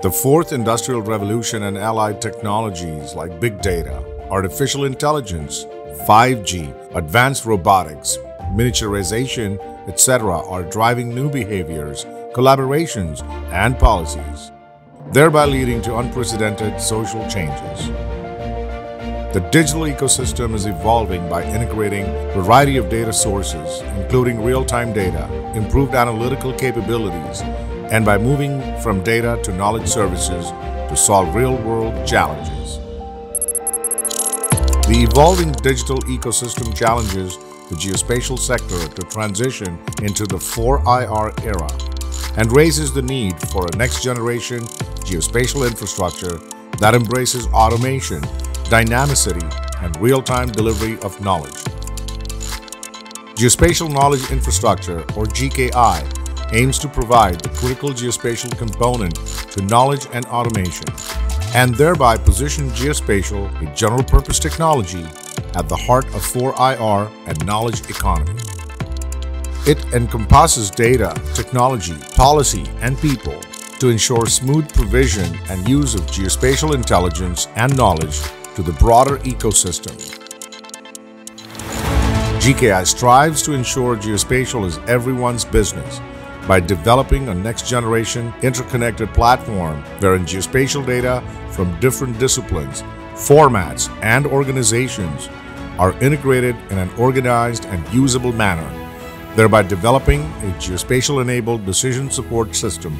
The fourth industrial revolution and allied technologies like big data, artificial intelligence, 5G, advanced robotics, miniaturization, etc., are driving new behaviors, collaborations, and policies, thereby leading to unprecedented social changes. The digital ecosystem is evolving by integrating a variety of data sources, including real-time data, improved analytical capabilities, and by moving from data to knowledge services to solve real-world challenges. The evolving digital ecosystem challenges the geospatial sector to transition into the 4IR era and raises the need for a next-generation geospatial infrastructure that embraces automation, dynamicity, and real-time delivery of knowledge. Geospatial Knowledge Infrastructure, or GKI, aims to provide the critical geospatial component to knowledge and automation, and thereby position geospatial, a general purpose technology, at the heart of 4IR and knowledge economy. It encompasses data, technology, policy, and people to ensure smooth provision and use of geospatial intelligence and knowledge to the broader ecosystem. GKI strives to ensure geospatial is everyone's business by developing a next-generation interconnected platform wherein geospatial data from different disciplines, formats, and organizations are integrated in an organized and usable manner, thereby developing a geospatial-enabled decision support system